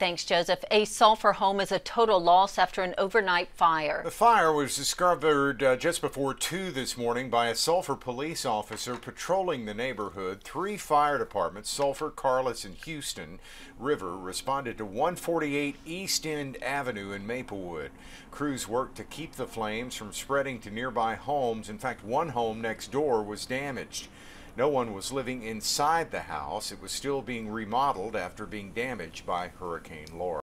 Thanks, Joseph. A Sulphur home is a total loss after an overnight fire. The fire was discovered uh, just before 2 this morning by a Sulphur police officer patrolling the neighborhood. Three fire departments, Sulphur, Carlyss, and Houston River, responded to 148 East End Avenue in Maplewood. Crews worked to keep the flames from spreading to nearby homes. In fact, one home next door was damaged. No one was living inside the house. It was still being remodeled after being damaged by Hurricane Laura.